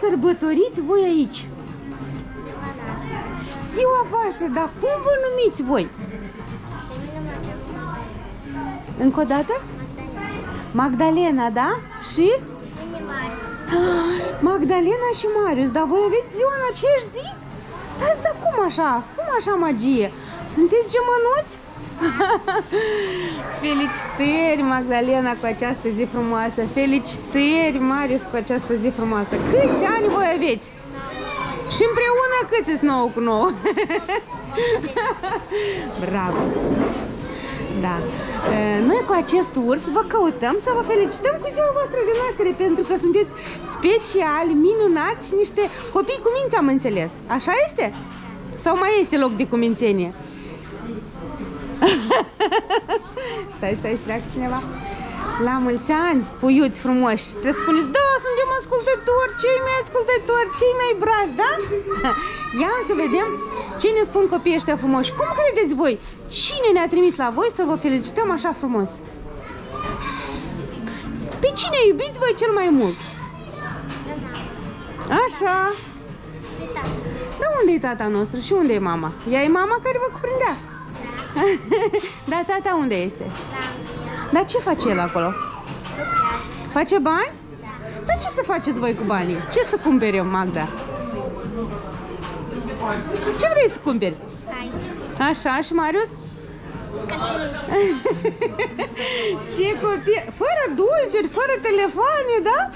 sărbătoriți voi aici? Ziua voastră, dar cum vă numiți voi? Încă o dată? Magdalena, da? Și? Magdalena și Marius, dar voi aveți ziua în aceeași zi? Dar, dar cum așa? Cum așa magie? Sunteți gemănuți? Felicitări, Magdalena, cu această zi frumoasă. Felicitări, Marius, cu această zi frumoasă. Câți ani voi aveți? Și împreună câți sunt 9 cu 9? Bravo! Da. Noi cu acest urs vă căutăm să vă felicităm cu ziua voastră de naștere pentru că sunteți speciali, minunați și niște copii cu minți, am înțeles. Așa este? Sau mai este loc de cumințenie? stai, stai, stai cu cineva. La mulți ani, puiuți frumoși. Trebuie să spuneți, da, suntem ascultători, cei mai ascultători, cei mai bravi, da? Ia să vedem ce ne spun copiii ăștia frumoși. Cum credeți voi? Cine ne-a trimis la voi să vă felicităm așa frumos? Pe cine iubiți voi cel mai mult? Așa. Da, unde e tata nostru și unde e mama? Ea e mama care vă cuprindea. Da. Dar tata unde este? Da. Dar ce face el acolo? Face bani? Da. Dar ce să faceți voi cu banii? Ce să cumperi eu, Magda? Ce vrei să cumperi? Așa, și Marius? Ce copii! Fără dulciuri, fără telefoane, da?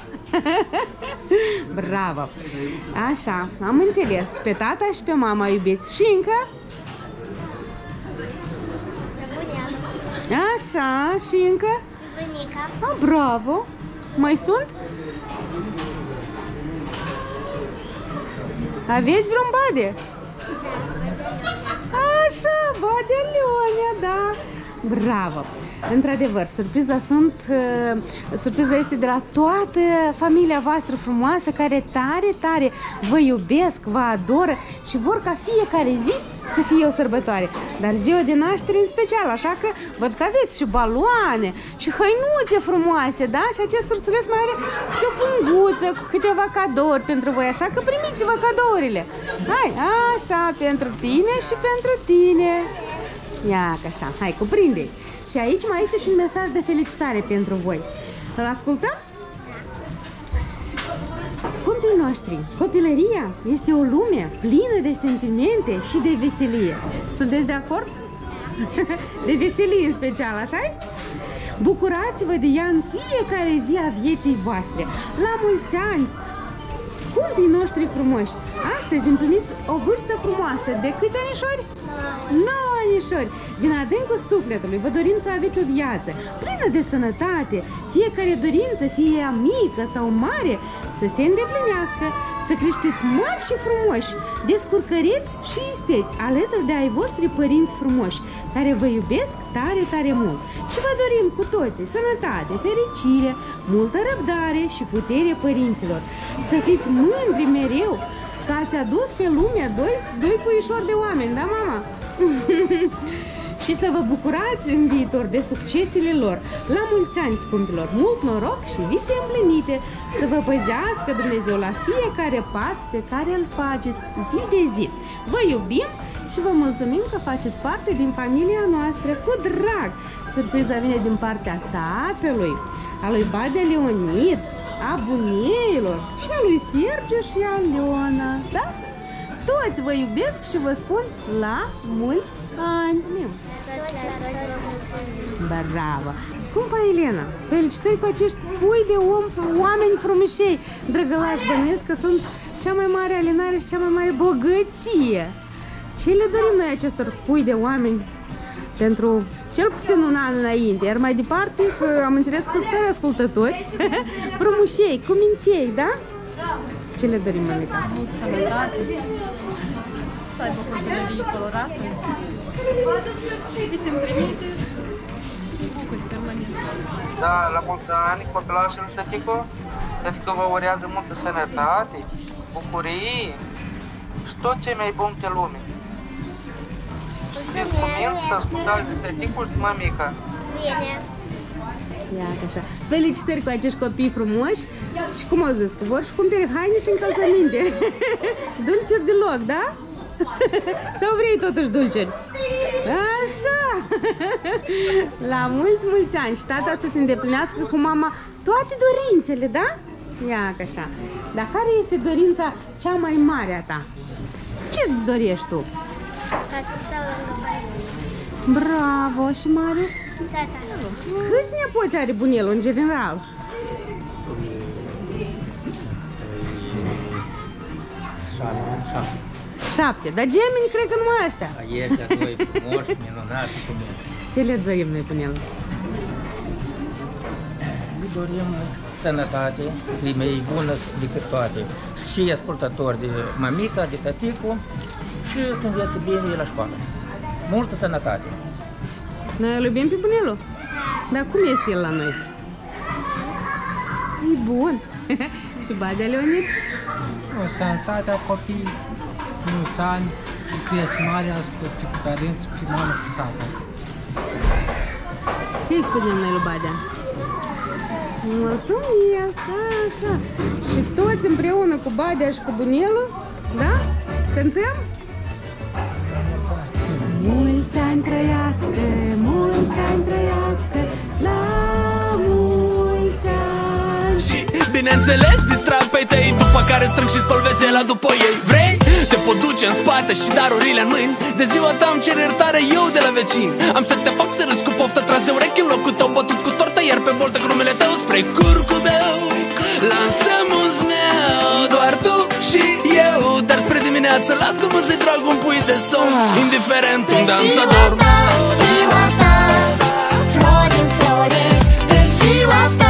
Bravo! Așa, am înțeles. Pe tata și pe mama iubiți. Și încă? Așa, și încă? Bunica. Ah, bravo! Mai sunt? Aveți vreun bade? Așa, bade Leonia, da! Bravo! Într-adevăr, surpriza sunt, uh, surpriza este de la toată familia voastră frumoasă care tare, tare vă iubesc, vă adoră și vor ca fiecare zi să fie o sărbătoare. Dar ziua de naștere în special, așa că văd că aveți și baloane și hăinuțe frumoase, da? Și acest surțuleț mai are câte o punguță cu câteva cadouri pentru voi, așa că primiți-vă cadourile. Hai, așa, pentru tine și pentru tine. Ia că așa, hai, cuprinde -i. Și aici mai este și un mesaj de felicitare pentru voi. Îl ascultăm? Scumpii noștri, copilăria este o lume plină de sentimente și de veselie. Sunteți de acord? De veselie în special, așa -i? Bucurați-vă de ea în fiecare zi a vieții voastre. La mulți ani! Scumpii noștri frumoși, astăzi împliniți o vârstă frumoasă. De câți anișori? 9 anișori! Din adâncul sufletului vă dorim să aveți o viață plină de sănătate, fiecare dorință, fie ea mică sau mare, să se îndeplinească, să creșteți mari și frumoși, descurcăreți și isteți alături de ai voștri părinți frumoși, care vă iubesc tare, tare mult. Și vă dorim cu toții sănătate, fericire, multă răbdare și putere părinților. Să fiți mândri mereu că ați adus pe lume doi, doi puișori de oameni, da, mama? și să vă bucurați în viitor de succesele lor. La mulți ani, scumpilor, mult noroc și vise împlinite, să vă păzească Dumnezeu la fiecare pas pe care îl faceți zi de zi. Vă iubim și vă mulțumim că faceți parte din familia noastră cu drag. Surpriza vine din partea tatălui, a lui Bade Leonid, a bunieilor și a lui Sergiu și a Leona, da? Toți vă iubesc și vă spun la mulți ani! Bravo! Scumpa Elena, felicitări cu acești pui de om, oameni frumușei, drăgălași, bănuiesc că sunt cea mai mare alinare și cea mai mare bogăție. Ce le dorim noi acestor pui de oameni pentru cel puțin un an înainte, iar mai departe am înțeles că sunt ascultători, frumușei, cuminței, da? Ce le dorim, Monica? Mult sănătate, să aibă copilărie colorată, vise împlinite și bucuri permanent. Da, la mulți ani, copilașul tătico, cred că vă urează multă sănătate, bucurie și tot ce mai bun pe lume. Fiți cuminți să ascultați de tăticul și mămica. Bine. Iată așa. Felicitări cu acești copii frumoși și cum au zis, că vor și cumpere haine și încălțăminte. dulciuri deloc, da? Sau vrei totuși dulciuri? Așa! La mulți, mulți ani și tata să-ți îndeplinească cu mama toate dorințele, da? Ia că așa. Dar care este dorința cea mai mare a ta? Ce-ți dorești tu? Bravo! Și Marius? Câți nepoți are bunelul în general? Șase, șapte. Șapte. Dar gemeni cred că numai ăștia. Ăștia doi frumoși, minunați cum este. Ce le dorim noi bunelul? Îi dorim sănătate, climei bună decât toate. Și ascultători de mamica, de tăticu și să învețe bine la școală. Multă sănătate. Noi îl iubim pe bunelul? Dar cum este el la noi? E bun. și Badea Leonid? O sănătatea copii, mulți ani, cresc mare, ascult pe părinți, pe mamă, pe tata. Ce îi spunem noi lui Badea? Mulțumesc, așa. Și toți împreună cu Badea și cu bunelul, da? Cântăm? Mulți ani trăiască, mulți ani trăiască, la mulți ani. Și bineînțeles distrag pe tăi După care strâng și spăl vesela după ei Vrei? Te pot duce în spate și darurile în mâini De ziua ta îmi cer iertare eu de la vecin Am să te fac să râzi cu poftă tras de urechi În locul tău bătut cu tortă Iar pe boltă cu numele tău spre curcubeu dimineață Lasă-mă să-i trag un pui de somn ah. Indiferent unde am să dorm. Ziua ta, flori înfloresc De ziua ta.